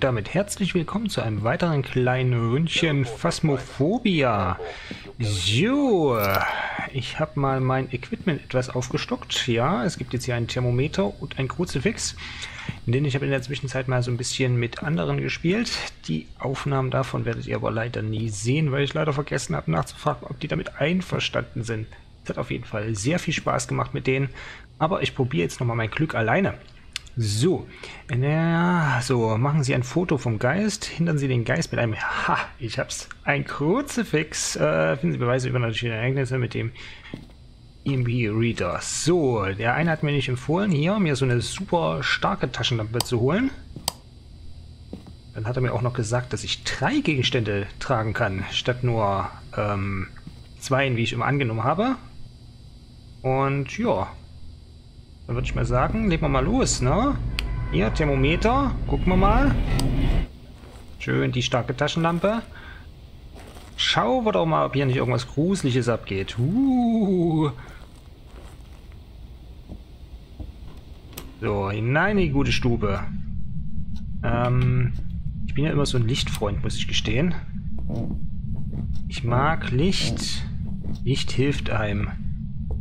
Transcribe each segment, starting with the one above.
Und damit herzlich willkommen zu einem weiteren kleinen Ründchen Phasmophobia. So, ich habe mal mein Equipment etwas aufgestockt. Ja, es gibt jetzt hier einen Thermometer und ein Kruzifix. Denn ich habe in der Zwischenzeit mal so ein bisschen mit anderen gespielt. Die Aufnahmen davon werdet ihr aber leider nie sehen, weil ich leider vergessen habe nachzufragen, ob die damit einverstanden sind. Es hat auf jeden Fall sehr viel Spaß gemacht mit denen. Aber ich probiere jetzt nochmal mein Glück alleine. So, na, so, machen Sie ein Foto vom Geist, hindern Sie den Geist mit einem, ha, ich hab's, ein Kruzifix, äh, finden Sie Beweise über natürliche Ereignisse mit dem EMB Reader. So, der eine hat mir nicht empfohlen, hier mir so eine super starke Taschenlampe zu holen. Dann hat er mir auch noch gesagt, dass ich drei Gegenstände tragen kann, statt nur ähm, zwei, wie ich immer angenommen habe. Und ja, dann würde ich mal sagen, legen wir mal los, ne? Hier, Thermometer. Gucken wir mal. Schön die starke Taschenlampe. Schauen wir doch mal, ob hier nicht irgendwas Gruseliges abgeht. Uh. So, hinein in die gute Stube. Ähm, ich bin ja immer so ein Lichtfreund, muss ich gestehen. Ich mag Licht. Licht hilft einem.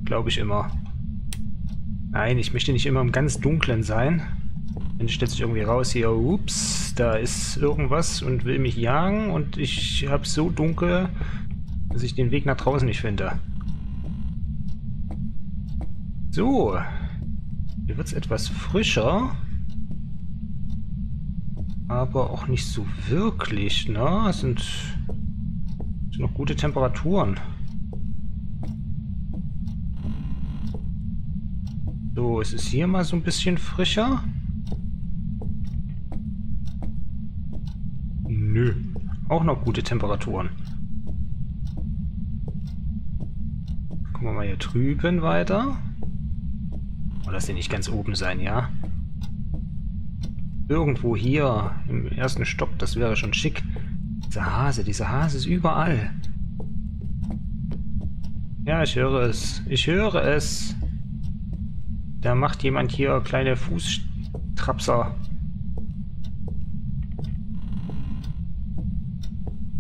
Glaube ich immer. Nein, ich möchte nicht immer im ganz Dunklen sein. Dann stellt sich irgendwie raus hier, ups, da ist irgendwas und will mich jagen und ich habe so dunkel, dass ich den Weg nach draußen nicht finde. So, hier wird es etwas frischer, aber auch nicht so wirklich, ne? Es sind, sind noch gute Temperaturen. So, es ist hier mal so ein bisschen frischer. Nö. Auch noch gute Temperaturen. Gucken wir mal hier drüben weiter. Oh, das hier nicht ganz oben sein, ja? Irgendwo hier im ersten Stock, das wäre schon schick. Dieser Hase, dieser Hase ist überall. Ja, ich höre es. Ich höre es. Da macht jemand hier kleine Fußtrapser.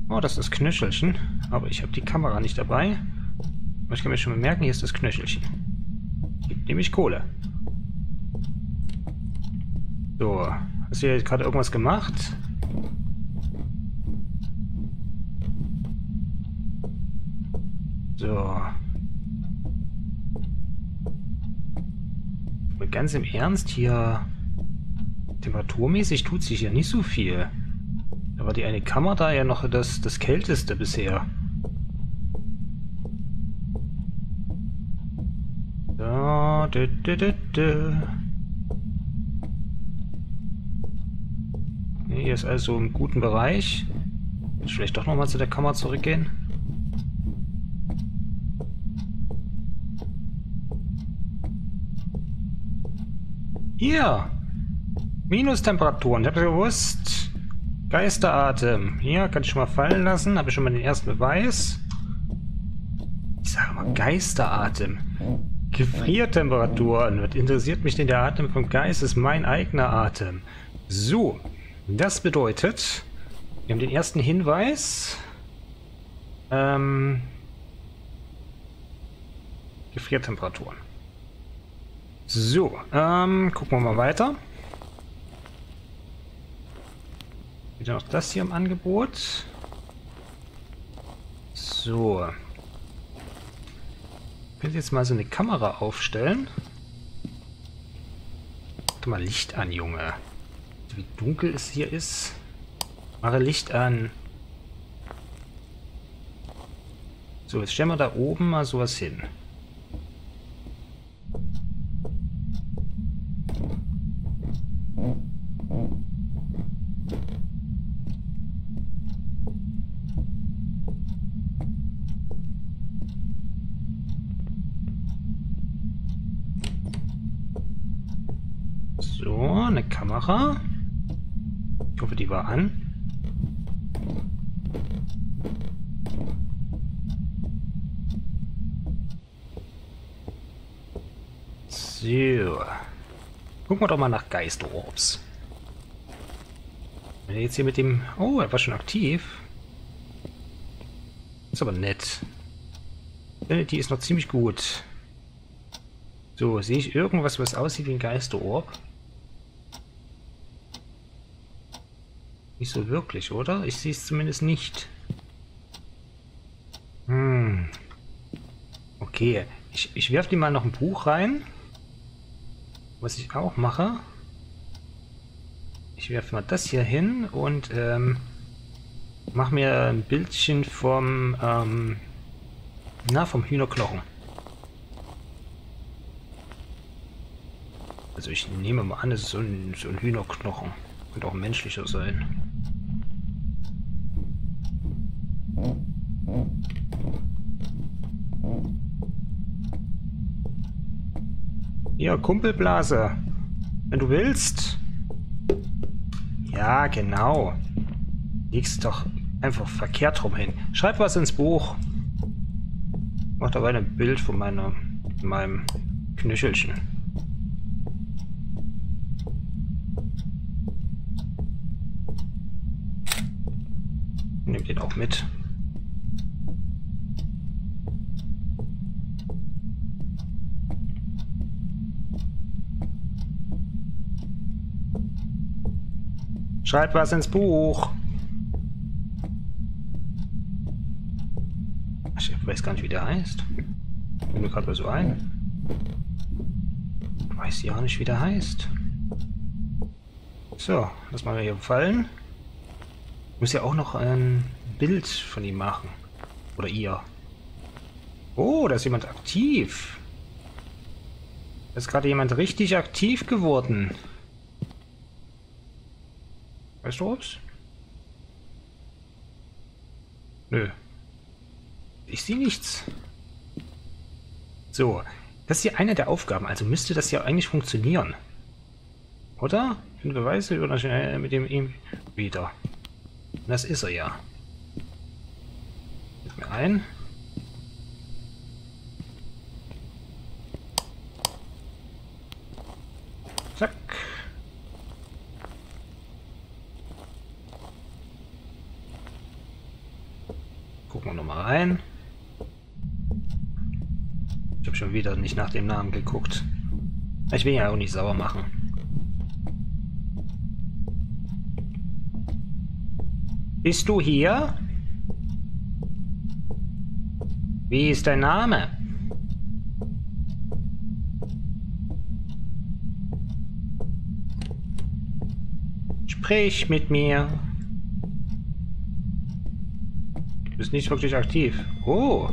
Oh, das ist Knöchelchen. Aber ich habe die Kamera nicht dabei. Aber ich kann mir schon bemerken, hier ist das Knöchelchen. Gibt nämlich Kohle. So. Hast du hier gerade irgendwas gemacht? So. Ganz im Ernst, hier temperaturmäßig tut sich ja nicht so viel. Da war die eine Kammer da ja noch das, das kälteste bisher. Da, da, da, da, da. Hier ist also im guten Bereich. Vielleicht doch nochmal zu der Kammer zurückgehen. Hier. Minustemperaturen. Ich habe gewusst. Geisteratem. Hier, kann ich schon mal fallen lassen. Habe ich schon mal den ersten Beweis. Ich sage mal Geisteratem. Gefriertemperaturen. Was interessiert mich denn der Atem vom Geist? Ist mein eigener Atem. So. Das bedeutet, wir haben den ersten Hinweis. Ähm, Gefriertemperaturen. So, ähm, gucken wir mal weiter. Wieder noch das hier im Angebot. So. Ich will jetzt mal so eine Kamera aufstellen. Mach mal Licht an, Junge. Wie dunkel es hier ist. Mache Licht an. So, jetzt stellen wir da oben mal sowas hin. Kamera. Ich hoffe, die war an. So. Gucken wir doch mal nach Geisterorbs. Wenn er jetzt hier mit dem... Oh, er war schon aktiv. Ist aber nett. Die ist noch ziemlich gut. So, sehe ich irgendwas, was aussieht wie ein Geisterorb? Nicht so wirklich, oder? Ich sehe es zumindest nicht. Hm. Okay, ich, ich werfe dir mal noch ein Buch rein. Was ich auch mache. Ich werfe mal das hier hin und ähm, mache mir ein Bildchen vom, ähm, na, vom Hühnerknochen. Also ich nehme mal an, es ist so ein, so ein Hühnerknochen. Könnte auch menschlicher sein. Ja, Kumpelblase. Wenn du willst. Ja, genau. Liegst doch einfach verkehrt rum hin. Schreib was ins Buch. Mach dabei ein Bild von meiner, meinem Knöchelchen. Nehmt den auch mit. Schreib was ins Buch. Ich weiß gar nicht, wie der heißt. Bin mir gerade mal so ein. Ich weiß ja auch nicht, wie der heißt. So, lass mal hier fallen. Ich muss ja auch noch ein Bild von ihm machen. Oder ihr. Oh, da ist jemand aktiv. Da ist gerade jemand richtig aktiv geworden. Weißt du was? Nö. Ich sehe nichts. So, das ist hier eine der Aufgaben, also müsste das ja eigentlich funktionieren. Oder? Finde Beweise oder schnell mit dem ihm wieder. Das ist er ja. Mit mir ein. Zack. Wir nochmal rein. Ich habe schon wieder nicht nach dem Namen geguckt. Ich will ja auch nicht sauer machen. Bist du hier? Wie ist dein Name? Sprich mit mir. Bist nicht wirklich aktiv. Oh.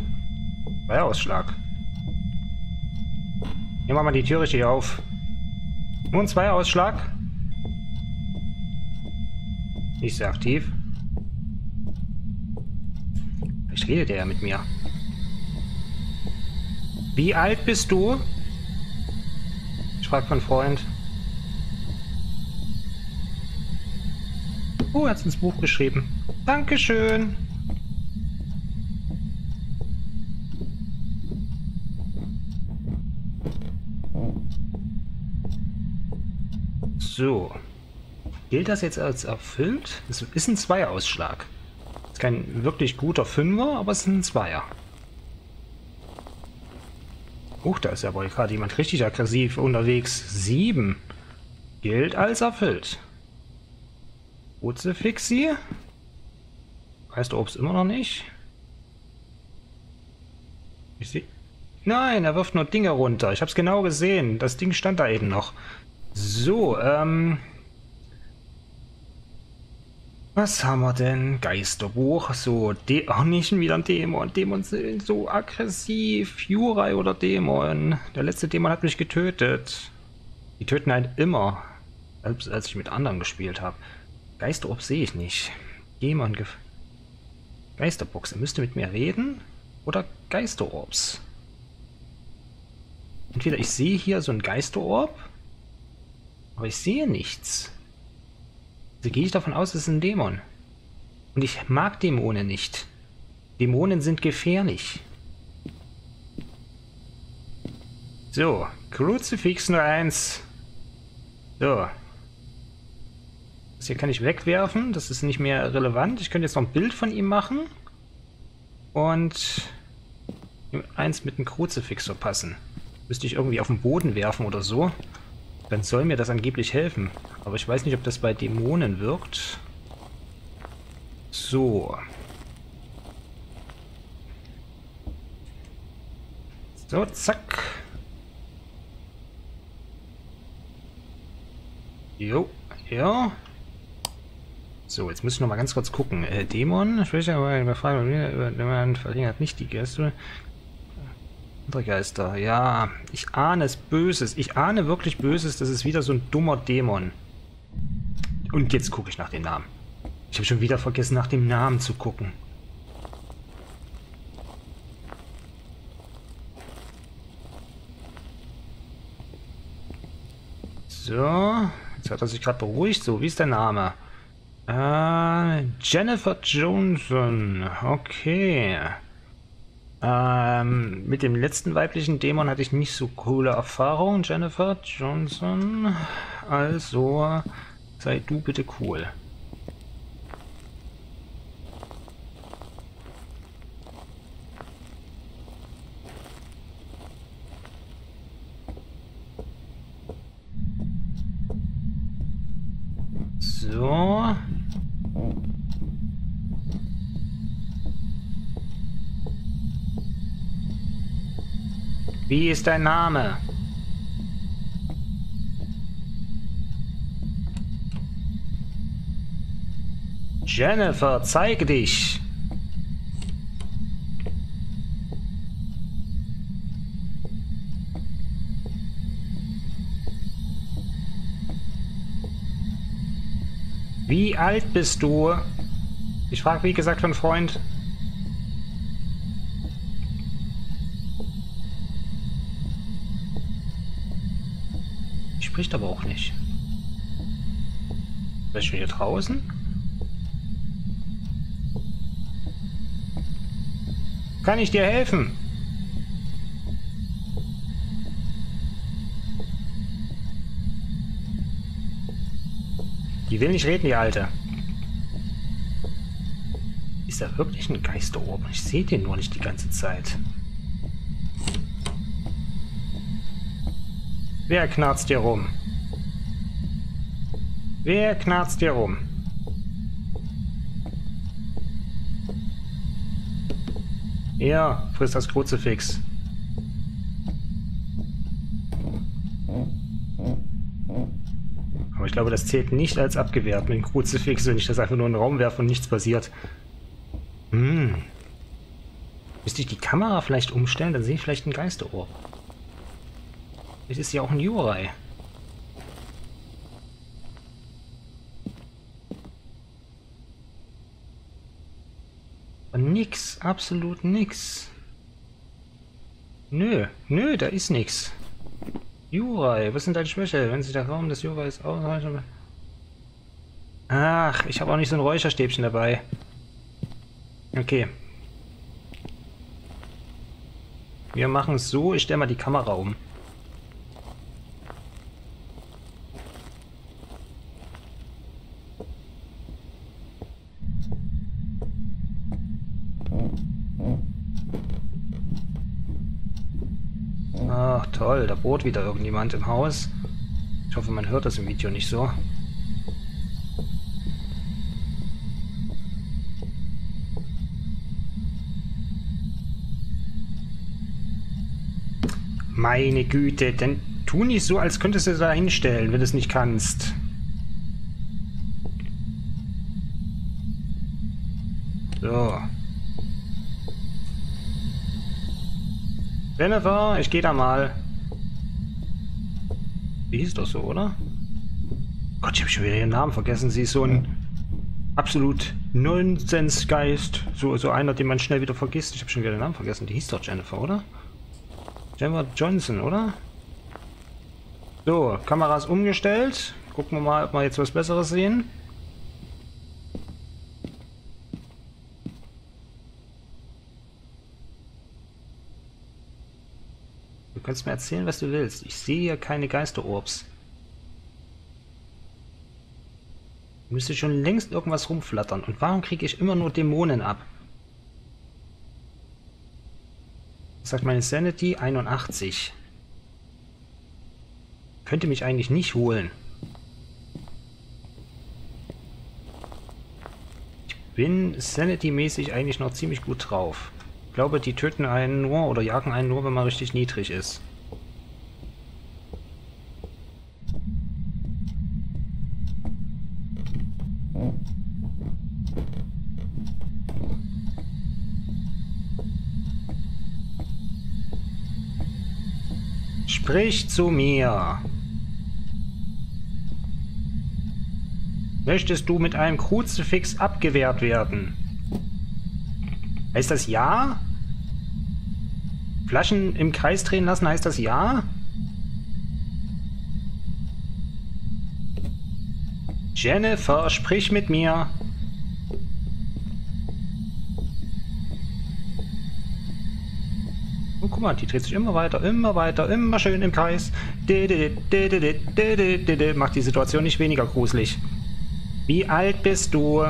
Zweierausschlag. Nehmen wir mal die Tür richtig auf. Nur ein Zweierausschlag. Nicht sehr aktiv. Vielleicht redet er ja mit mir. Wie alt bist du? Ich frage von Freund. Oh, er hat es ins Buch geschrieben. Dankeschön. So. Gilt das jetzt als erfüllt? Es ist ein Zweierausschlag. Ist kein wirklich guter Fünfer, aber es ist ein Zweier. Huch, da ist ja wohl gerade jemand richtig aggressiv unterwegs. Sieben. Gilt als erfüllt. Uzefixi. Weißt du, ob es immer noch nicht? Ich sehe... Nein, er wirft nur Dinge runter. Ich habe es genau gesehen. Das Ding stand da eben noch. So, ähm... Was haben wir denn? Geisterbuch. So, De Ach, nicht wieder ein Dämon. Dämon sind so aggressiv. Jurai oder Dämon. Der letzte Dämon hat mich getötet. Die töten halt immer. Selbst als ich mit anderen gespielt habe. Geisterorb sehe ich nicht. Dämon. Geisterbox. Er müsste mit mir reden. Oder Geisterorbs. Entweder ich sehe hier so ein Geisterorb. Aber ich sehe nichts. Also gehe ich davon aus, es ist ein Dämon. Und ich mag Dämonen nicht. Dämonen sind gefährlich. So, Kruzifix nur eins. So. Das hier kann ich wegwerfen. Das ist nicht mehr relevant. Ich könnte jetzt noch ein Bild von ihm machen. Und eins mit einem Kruzifix verpassen. Müsste ich irgendwie auf den Boden werfen oder so. Dann soll mir das angeblich helfen. Aber ich weiß nicht, ob das bei Dämonen wirkt. So. So, zack. Jo, ja. So, jetzt muss ich noch mal ganz kurz gucken. Äh, Dämon, Sprecher, aber Fragen, man verringert nicht die Gäste. Andere Geister, ja. Ich ahne es Böses. Ich ahne wirklich Böses. Das ist wieder so ein dummer Dämon. Und jetzt gucke ich nach dem Namen. Ich habe schon wieder vergessen, nach dem Namen zu gucken. So, jetzt hat er sich gerade beruhigt. So, wie ist der Name? Äh, Jennifer Johnson. Okay. Ähm, mit dem letzten weiblichen Dämon hatte ich nicht so coole Erfahrungen. Jennifer Johnson. Also, sei du bitte cool. So. Wie ist dein Name? Jennifer, zeige dich. Wie alt bist du? Ich frage, wie gesagt, von Freund. Spricht aber auch nicht. Bist du hier draußen? Kann ich dir helfen? Die will nicht reden, die Alte. Ist da wirklich ein Geisterorb? Ich sehe den nur nicht die ganze Zeit. Wer knarzt hier rum? Wer knarzt hier rum? Ja, frisst das Kruzifix. Aber ich glaube, das zählt nicht als abgewehrt mit dem Kruzifix, wenn ich das einfach nur in den Raum werfe und nichts passiert. Hm. Müsste ich die Kamera vielleicht umstellen, dann sehe ich vielleicht ein Geisterohr. Vielleicht ist ja auch ein Jurai. nix, absolut nix. Nö, nö, da ist nix. Jurai, was sind deine Schwäche? Wenn sich der Raum des Jurais ausreicht... Ach, ich habe auch nicht so ein Räucherstäbchen dabei. Okay. Wir machen es so, ich stelle mal die Kamera um. Ach toll, da bohrt wieder irgendjemand im Haus. Ich hoffe, man hört das im Video nicht so. Meine Güte, denn tu nicht so, als könntest du da hinstellen, wenn du es nicht kannst. So. Jennifer, ich gehe da mal. Wie hieß das so, oder? Gott, ich habe schon wieder ihren Namen vergessen. Sie ist so ein absolut Nonsensgeist. So, so einer, den man schnell wieder vergisst. Ich habe schon wieder den Namen vergessen. Die hieß doch Jennifer, oder? Jennifer Johnson, oder? So, Kameras umgestellt. Gucken wir mal, ob wir jetzt was Besseres sehen. Kannst mir erzählen, was du willst. Ich sehe hier keine Geisterorbs. Müsste schon längst irgendwas rumflattern. Und warum kriege ich immer nur Dämonen ab? Sagt meine Sanity? 81. Könnte mich eigentlich nicht holen. Ich bin Sanity-mäßig eigentlich noch ziemlich gut drauf. Ich glaube, die töten einen nur oder jagen einen nur, wenn man richtig niedrig ist. Sprich zu mir. Möchtest du mit einem Kruzifix abgewehrt werden? Heißt das ja? Flaschen im Kreis drehen lassen, heißt das ja? Jennifer, sprich mit mir. Und guck mal, die dreht sich immer weiter, immer weiter, immer schön im Kreis. Macht die Situation nicht weniger gruselig. Wie alt bist du?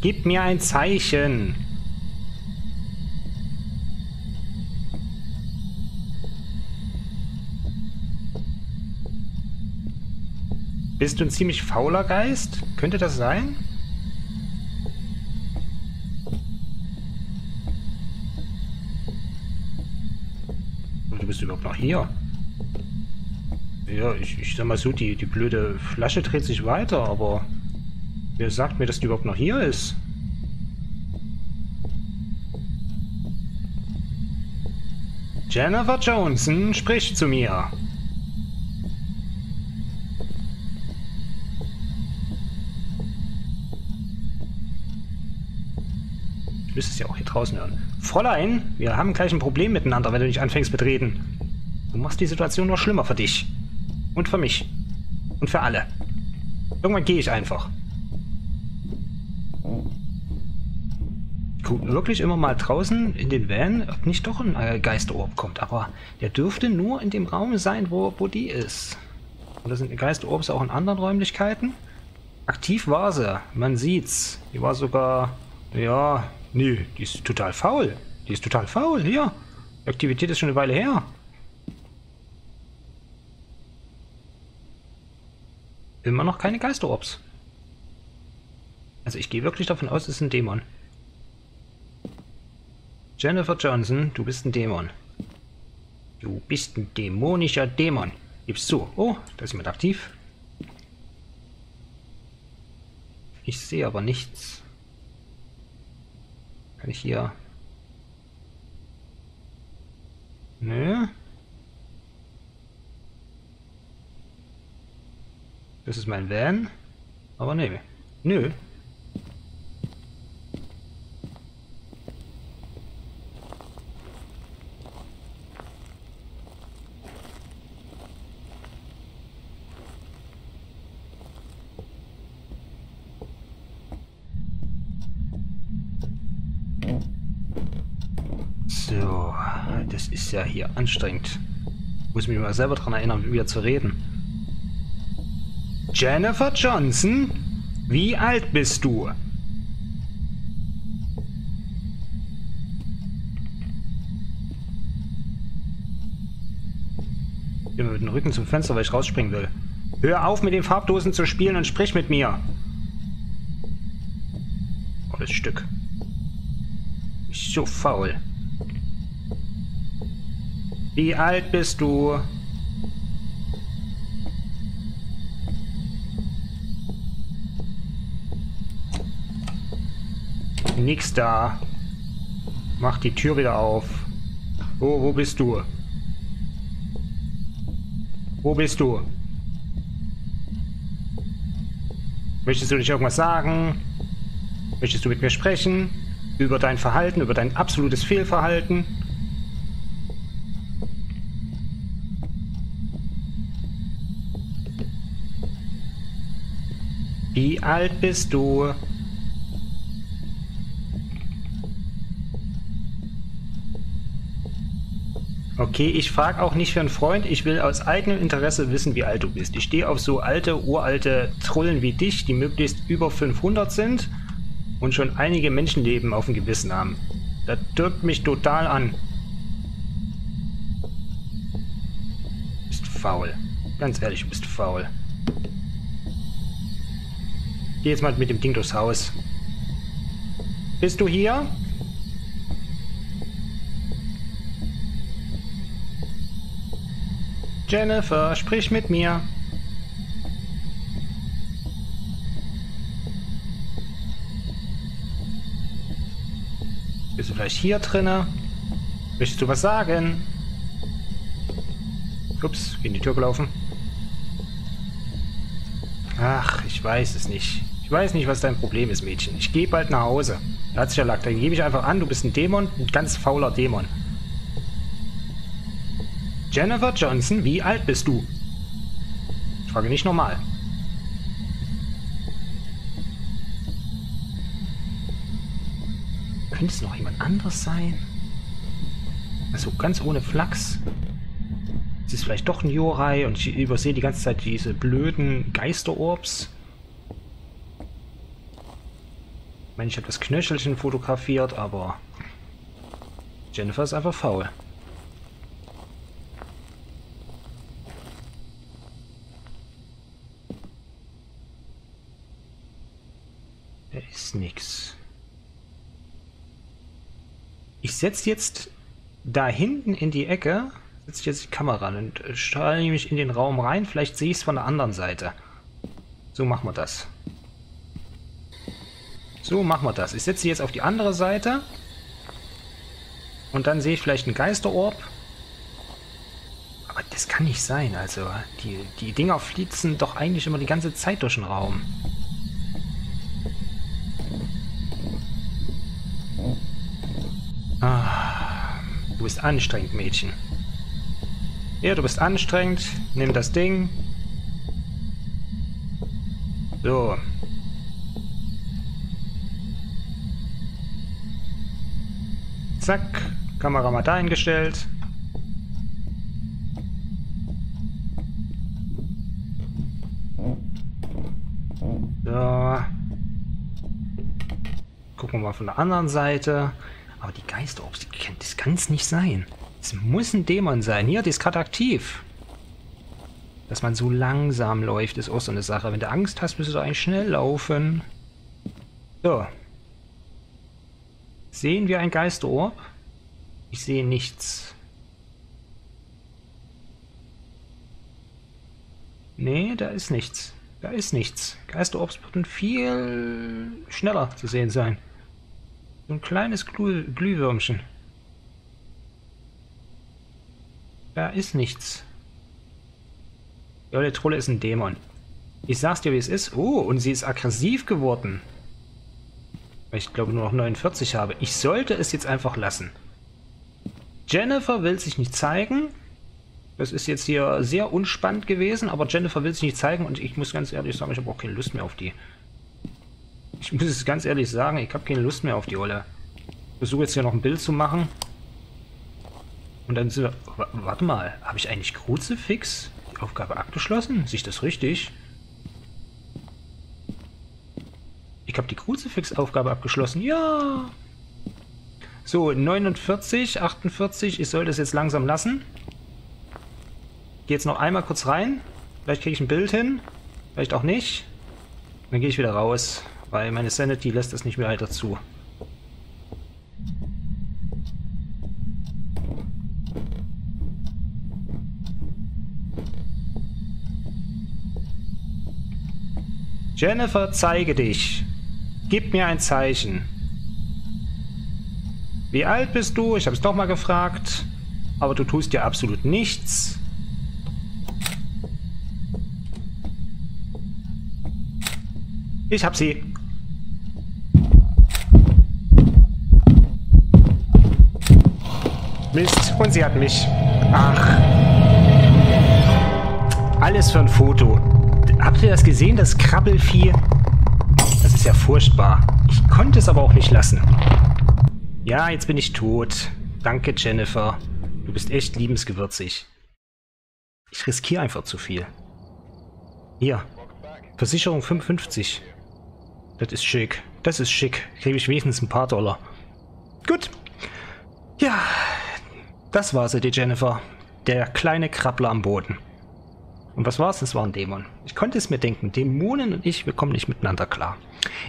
Gib mir ein Zeichen. Bist du ein ziemlich fauler Geist? Könnte das sein? bist du überhaupt noch hier? Ja, ich, ich sag mal so, die, die blöde Flasche dreht sich weiter, aber wer sagt mir, dass die überhaupt noch hier ist? Jennifer Johnson spricht zu mir. Ich müsste es ja auch hier draußen hören. Fräulein, wir haben gleich ein Problem miteinander, wenn du nicht anfängst mit Reden. Du machst die Situation nur schlimmer für dich. Und für mich. Und für alle. Irgendwann gehe ich einfach. Wirklich immer mal draußen in den Van, ob nicht doch ein äh, Geisterorb kommt. Aber der dürfte nur in dem Raum sein, wo, wo die ist. Oder sind Geisterorbs auch in anderen Räumlichkeiten? Aktiv war sie. Man sieht's. Die war sogar, ja, Nee, die ist total faul. Die ist total faul, hier. Die Aktivität ist schon eine Weile her. Immer noch keine Geisterorbs. Also ich gehe wirklich davon aus, es ist ein Dämon. Jennifer Johnson, du bist ein Dämon. Du bist ein dämonischer Dämon. Gibst zu. Oh, da ist jemand aktiv. Ich sehe aber nichts. Kann ich hier... Nö. Das ist mein Van. Aber nö. Nö. Ist ja hier anstrengend. Ich muss mich mal selber daran erinnern, wieder zu reden. Jennifer Johnson? Wie alt bist du? Ich bin mit dem Rücken zum Fenster, weil ich rausspringen will. Hör auf, mit den Farbdosen zu spielen und sprich mit mir. Oh, das Stück. Ist so faul. Wie alt bist du? Nix da. Mach die Tür wieder auf. Wo, wo bist du? Wo bist du? Möchtest du nicht irgendwas sagen? Möchtest du mit mir sprechen? Über dein Verhalten, über dein absolutes Fehlverhalten? Wie alt bist du? Okay, ich frage auch nicht für einen Freund. Ich will aus eigenem Interesse wissen, wie alt du bist. Ich stehe auf so alte, uralte Trullen wie dich, die möglichst über 500 sind und schon einige Menschenleben auf dem Gewissen haben. Das türkt mich total an. Bist faul. Ganz ehrlich, du bist faul. Geh jetzt mal mit dem Ding durchs Haus. Bist du hier? Jennifer, sprich mit mir. Bist du vielleicht hier drinne? Möchtest du was sagen? Ups, in die Tür gelaufen. Ach, ich weiß es nicht. Ich weiß nicht, was dein Problem ist, Mädchen. Ich gehe bald nach Hause. Herzlicher Lack, dann gebe ich einfach an, du bist ein Dämon, ein ganz fauler Dämon. Jennifer Johnson, wie alt bist du? Ich frage nicht normal. Könnte es noch jemand anderes sein? Also ganz ohne Flachs. Es ist vielleicht doch ein Jorai und ich übersehe die ganze Zeit diese blöden Geisterorbs. Ich meine, ich habe das Knöchelchen fotografiert, aber Jennifer ist einfach faul. Da ist nichts. Ich setze jetzt da hinten in die Ecke setze jetzt die Kamera und strahle mich in den Raum rein. Vielleicht sehe ich es von der anderen Seite. So machen wir das. So machen wir das. Ich setze jetzt auf die andere Seite. Und dann sehe ich vielleicht einen Geisterorb. Aber das kann nicht sein. Also, die, die Dinger flitzen doch eigentlich immer die ganze Zeit durch den Raum. Ah, du bist anstrengend, Mädchen. Ja, du bist anstrengend. Nimm das Ding. So. Zack. Kamera mal dahingestellt. So. Gucken wir mal von der anderen Seite. Aber die Geister, das kann es nicht sein. Es muss ein Dämon sein. Hier, die ist gerade aktiv. Dass man so langsam läuft, ist auch so eine Sache. Wenn du Angst hast, müsstest du eigentlich schnell laufen. So. Sehen wir ein Geisterorb? Ich sehe nichts. Nee, da ist nichts. Da ist nichts. Geisterorbs würden viel schneller zu sehen sein. So ein kleines Glüh Glühwürmchen. Da ist nichts. Ja, der Trolle ist ein Dämon. Ich sag's dir, wie es ist. Oh, und sie ist aggressiv geworden. Weil ich glaube nur noch 49 habe. Ich sollte es jetzt einfach lassen. Jennifer will sich nicht zeigen. Das ist jetzt hier sehr unspannend gewesen, aber Jennifer will sich nicht zeigen und ich muss ganz ehrlich sagen, ich habe auch keine Lust mehr auf die. Ich muss es ganz ehrlich sagen, ich habe keine Lust mehr auf die Olle. Ich versuche jetzt hier noch ein Bild zu machen. Und dann sind wir... Warte mal, habe ich eigentlich Kruzifix die Aufgabe abgeschlossen? Sehe ich das richtig? Ich habe die Kruzifix-Aufgabe abgeschlossen. Ja! So, 49, 48. Ich soll das jetzt langsam lassen. Gehe jetzt noch einmal kurz rein. Vielleicht kriege ich ein Bild hin. Vielleicht auch nicht. Dann gehe ich wieder raus, weil meine Sanity lässt das nicht mehr weiter zu. Jennifer, zeige dich. Gib mir ein Zeichen. Wie alt bist du? Ich habe es doch mal gefragt. Aber du tust ja absolut nichts. Ich hab sie. Mist, und sie hat mich. Ach. Alles für ein Foto. Habt ihr das gesehen, das Krabbelvieh? Ist ja furchtbar. Ich konnte es aber auch nicht lassen. Ja, jetzt bin ich tot. Danke, Jennifer. Du bist echt liebensgewürzig. Ich riskiere einfach zu viel. Hier. Versicherung 55. Das ist schick. Das ist schick. Kriege ich wenigstens ein paar Dollar. Gut. Ja. Das war sie, die Jennifer. Der kleine Krabbler am Boden. Und was war's? Das war ein Dämon. Ich konnte es mir denken. Dämonen und ich, wir kommen nicht miteinander klar.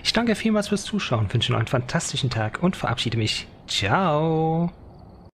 Ich danke vielmals fürs Zuschauen, wünsche noch einen fantastischen Tag und verabschiede mich. Ciao.